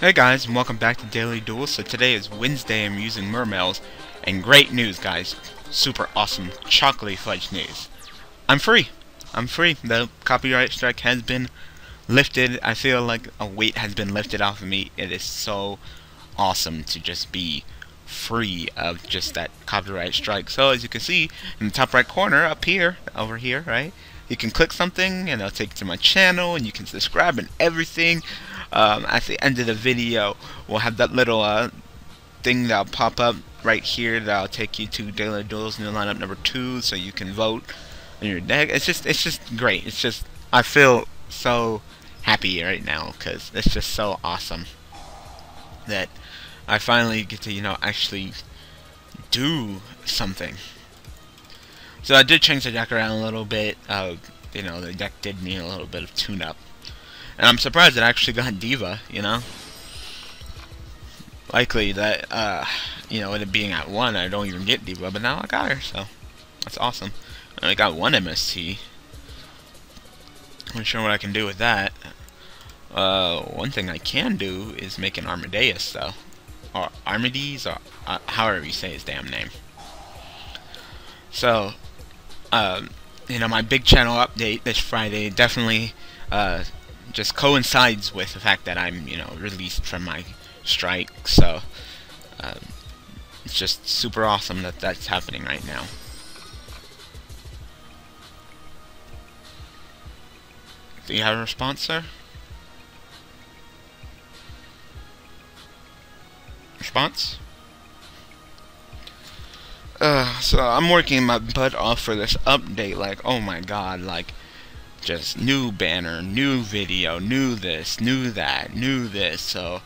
Hey guys, and welcome back to Daily Duel. So today is Wednesday, I'm using Mermails, and great news guys, super awesome chocolate fudge news. I'm free, I'm free, the copyright strike has been lifted, I feel like a weight has been lifted off of me, it is so awesome to just be free of just that copyright strike. So as you can see, in the top right corner, up here, over here, right, you can click something and it'll take you to my channel and you can subscribe and everything um, at the end of the video we'll have that little uh, thing that'll pop up right here that'll take you to Daily Duels new lineup number two so you can vote on your deck. It's just it's just great. It's just I feel so happy right now because it's just so awesome that I finally get to you know actually do something. So I did change the deck around a little bit uh, you know the deck did need a little bit of tune-up and I'm surprised it actually got Diva, you know? Likely that, uh, you know, with it being at 1, I don't even get Diva, but now I got her, so that's awesome. I only got one MST. I'm not sure what I can do with that. Uh, one thing I can do is make an Armadeus, though. Or Armides, or uh, however you say his damn name. So, um, you know, my big channel update this Friday definitely uh, just coincides with the fact that I'm, you know, released from my strike. So um, it's just super awesome that that's happening right now. Do you have a response, sir? Response? Uh, so I'm working my butt off for this update, like, oh my god, like, just new banner, new video, new this, new that, new this. So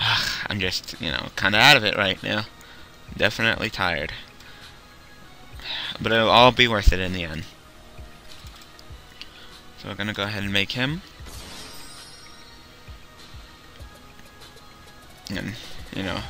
ah, I'm just, you know, kind of out of it right now. Definitely tired. But it'll all be worth it in the end. So we're going to go ahead and make him. And, you know,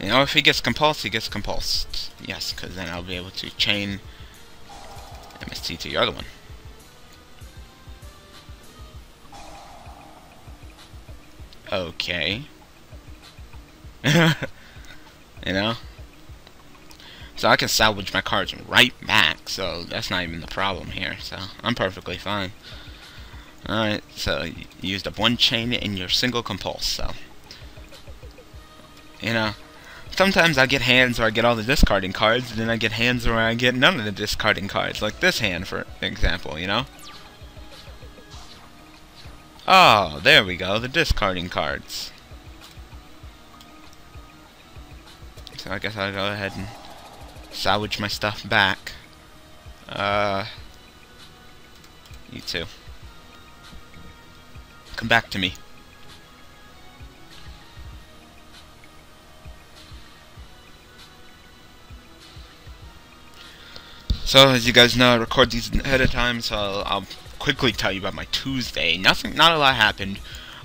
you know, if he gets compulsed, he gets compulsed. Yes, because then I'll be able to chain MST to the other one. Okay. you know? So I can salvage my cards right back, so that's not even the problem here, so I'm perfectly fine. Alright, so you used up one chain in your single compulse, so... You know, sometimes I get hands where I get all the discarding cards, and then I get hands where I get none of the discarding cards, like this hand, for example, you know? Oh, there we go, the discarding cards. So I guess I'll go ahead and salvage my stuff back. Uh, you too. Come back to me. So, as you guys know, I record these ahead of time, so I'll, I'll quickly tell you about my Tuesday. Nothing, not a lot happened.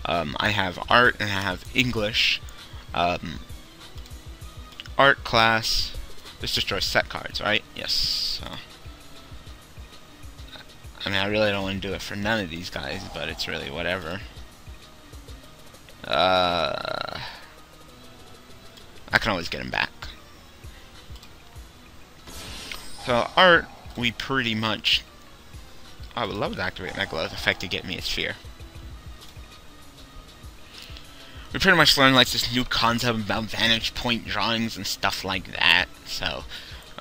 Um, I have art and I have English. Um, art class. This destroys set cards, right? Yes. So, I mean, I really don't want to do it for none of these guys, but it's really whatever. Uh, I can always get him back. So art, we pretty much I would love to activate Megalo's effect to get me a sphere. We pretty much learned like this new concept about vantage point drawings and stuff like that. So,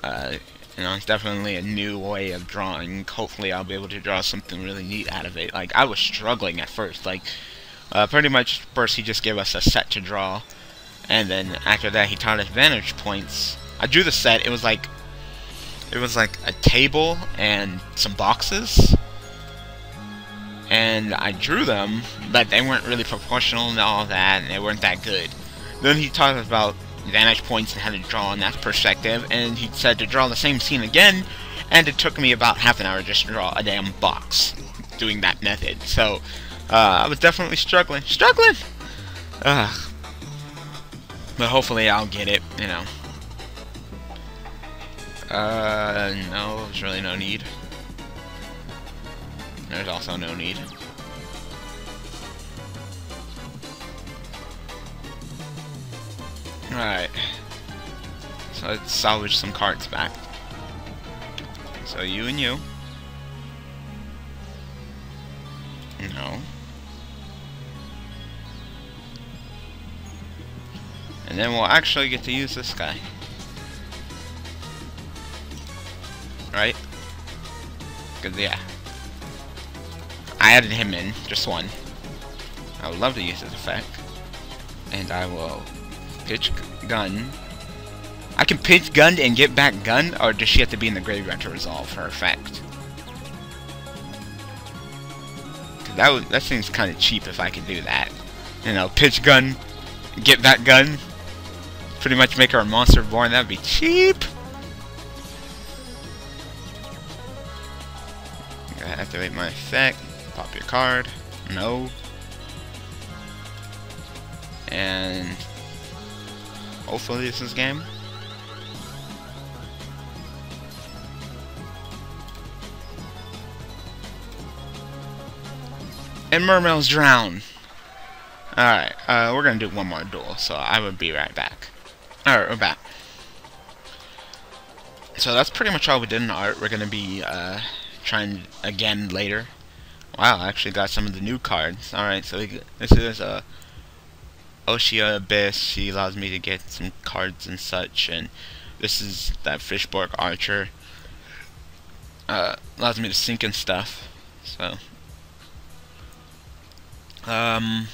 uh, you know, it's definitely a new way of drawing. Hopefully, I'll be able to draw something really neat out of it. Like I was struggling at first. Like, uh, pretty much first he just gave us a set to draw, and then after that he taught us vantage points. I drew the set. It was like it was like a table and some boxes. And I drew them, but they weren't really proportional and all that, and they weren't that good. Then he talked about vantage points and how to draw in that perspective, and he said to draw the same scene again, and it took me about half an hour just to draw a damn box doing that method. So, uh, I was definitely struggling. Struggling! Ugh. But hopefully I'll get it, you know. Uh, no, there's really no need. There's also no need. Alright. So let's salvage some cards back. So you and you. No. And then we'll actually get to use this guy. Right? Cause yeah. I added him in, just one. I would love to use his effect. And I will pitch gun. I can pitch gun and get back gun, or does she have to be in the graveyard to resolve her effect? That would, that seems kind of cheap if I could do that. You know, pitch gun, get back gun, pretty much make her a monster born. That'd be cheap. Activate my effect. Pop your card. No. And hopefully this is game. And Mermails drown. Alright, uh, we're gonna do one more duel, so I will be right back. Alright, we're back. So that's pretty much all we did in art. We're gonna be, uh, trying again later. Wow, I actually got some of the new cards. Alright, so this is a uh, Oshia Abyss. She allows me to get some cards and such, and this is that Fishborg Archer. Uh, allows me to sink and stuff. So, um,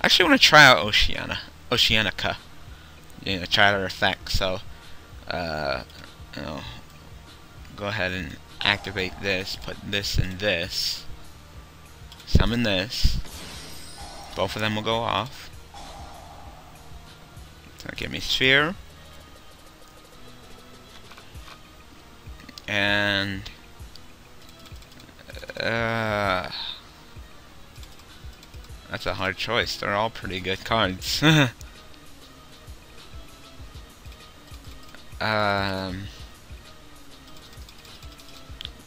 I actually want to try out Oceana, Oceanica. You know, try out her effect. So, uh, you know, go ahead and activate this, put this in this, summon this, both of them will go off. So give me sphere. And uh, that's a hard choice. They're all pretty good cards. um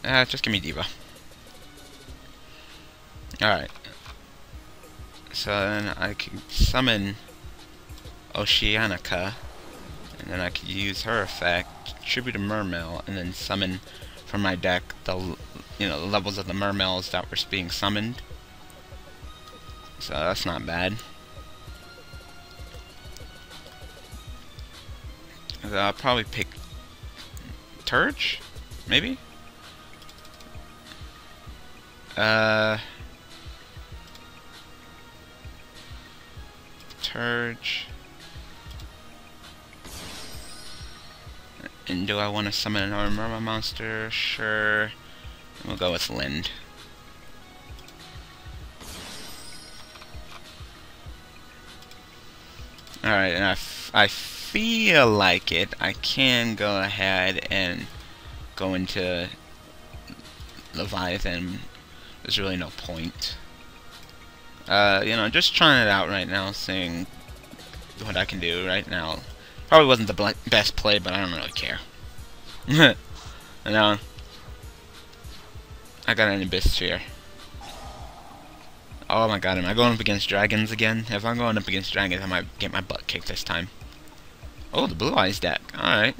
uh, just give me Diva. Alright. So then I can summon Oceanica, and then I could use her effect, tribute a Mermail, and then summon from my deck the you know the levels of the Mermails that were being summoned. So that's not bad. I'll probably pick Turge, maybe. Uh, Turge. And do I want to summon another Mermail monster? Sure. We'll go with Lind. Alright, and I, I feel like it. I can go ahead and go into Leviathan there's really no point. Uh, you know, just trying it out right now, seeing what I can do right now. Probably wasn't the best play, but I don't really care. know, I got an Abyss Sphere. Oh my god, am I going up against dragons again? If I'm going up against dragons, I might get my butt kicked this time. Oh, the Blue Eyes deck. Alright.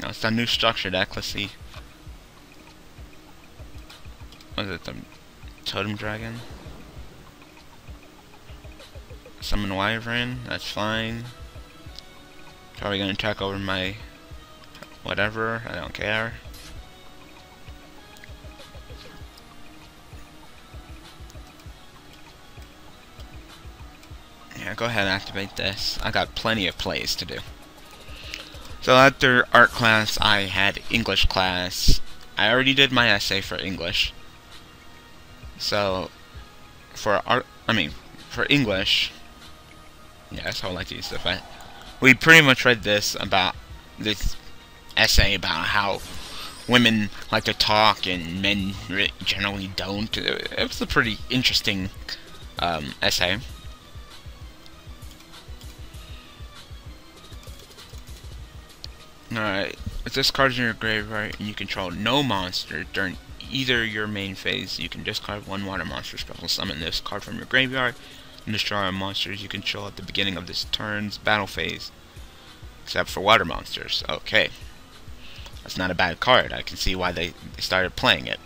Now it's a new structure deck. Let's see it the totem dragon? Summon wyvern, that's fine. Probably gonna attack over my whatever, I don't care. Yeah, go ahead and activate this. I got plenty of plays to do. So after art class, I had English class. I already did my essay for English. So, for art, I mean, for English, yeah, that's how I like to use stuff. I, we pretty much read this about this essay about how women like to talk and men generally don't. It was a pretty interesting um, essay. Alright, if this card's in your graveyard and you control no monster during either your main phase, you can discard one water monster special summon this card from your graveyard. and destroy monsters you control at the beginning of this turn's battle phase. Except for water monsters. Okay. That's not a bad card. I can see why they, they started playing it.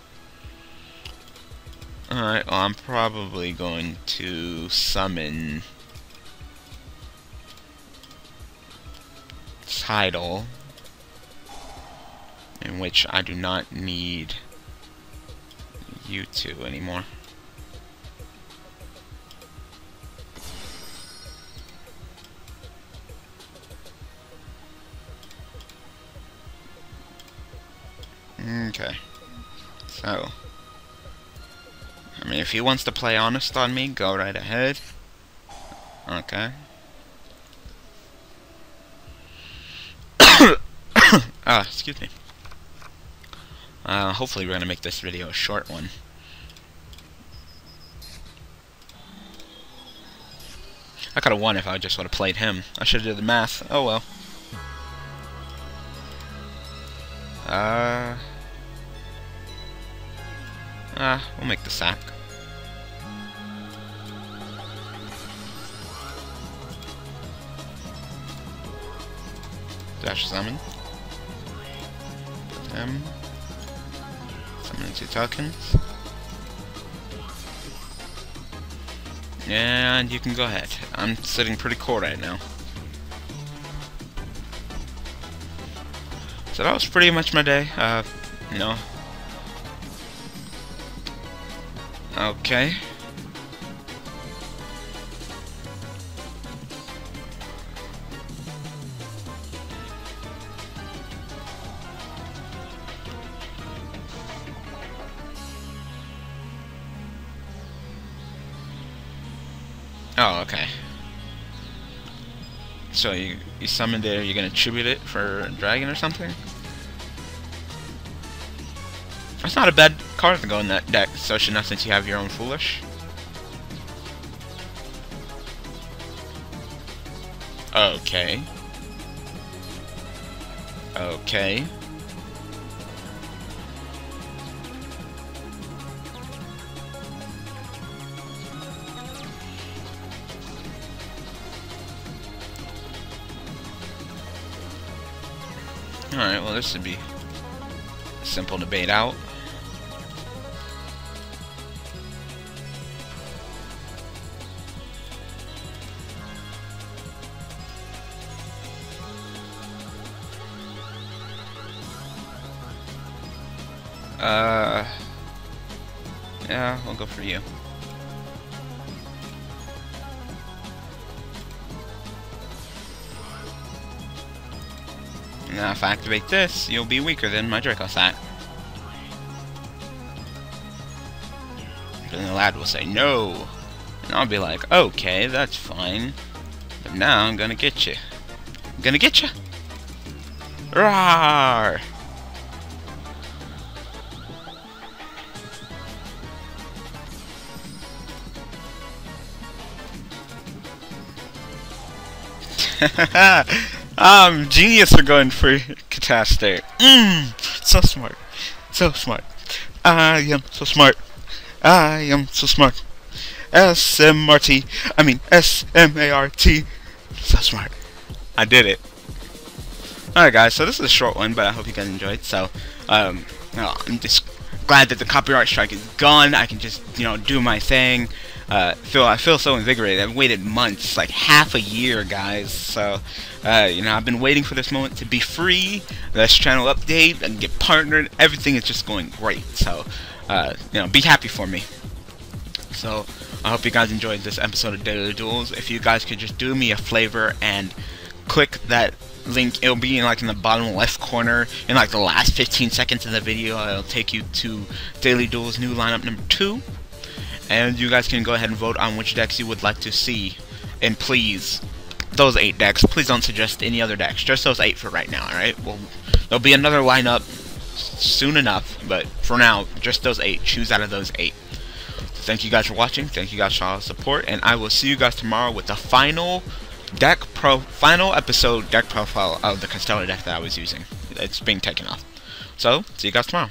Alright, well I'm probably going to summon Tidal in which I do not need you two anymore. Okay. So. I mean, if he wants to play honest on me, go right ahead. Okay. ah, excuse me. Uh, hopefully we're going to make this video a short one. I could have won if I just would have played him. I should have did the math. Oh well. Uh... Ah, uh, we'll make the sack. Dash summon. Put them. Two tokens. And you can go ahead. I'm sitting pretty cool right now. So that was pretty much my day. Uh, know, Okay. Oh, okay. So you you summoned it, you're gonna tribute it for a dragon or something? That's not a bad card to go in that deck, especially not since you have your own Foolish. Okay. Okay. Alright, well this would be simple to bait out. Uh, yeah, I'll go for you. Now, if I activate this, you'll be weaker than my Dracossack. Then the lad will say no. And I'll be like, okay, that's fine. But now I'm gonna get you. I'm gonna get you. Roar! um, genius for going for Catastrophe. Mmm, so smart. So smart. I am so smart. I am so smart. S-M-R-T. I mean, S-M-A-R-T. So smart. I did it. Alright guys, so this is a short one, but I hope you guys enjoyed. So, um, oh, I'm just glad that the copyright strike is gone. I can just, you know, do my thing. Uh, feel I feel so invigorated. I've waited months, like half a year, guys. So, uh, you know, I've been waiting for this moment to be free. This channel update and get partnered. Everything is just going great. So, uh, you know, be happy for me. So, I hope you guys enjoyed this episode of Daily Duels. If you guys could just do me a favor and click that link it'll be in like in the bottom left corner in like the last 15 seconds of the video it'll take you to Daily Duels new lineup number 2 and you guys can go ahead and vote on which decks you would like to see. And please, those eight decks, please don't suggest any other decks. Just those eight for right now, alright? Well, there'll be another lineup soon enough, but for now, just those eight. Choose out of those eight. Thank you guys for watching. Thank you guys for all the support, and I will see you guys tomorrow with the final deck pro final episode deck profile of the Constellar deck that I was using. It's being taken off. So, see you guys tomorrow.